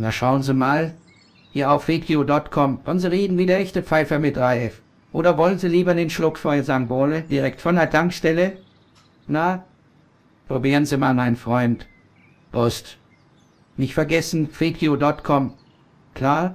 Na schauen Sie mal. Hier auf wikio.com Wollen Sie reden wie der echte Pfeifer mit 3F? Oder wollen Sie lieber den Schluck von St. Bole direkt von der Tankstelle? Na? Probieren Sie mal, mein Freund. Prost. Nicht vergessen, wikio.com. Klar?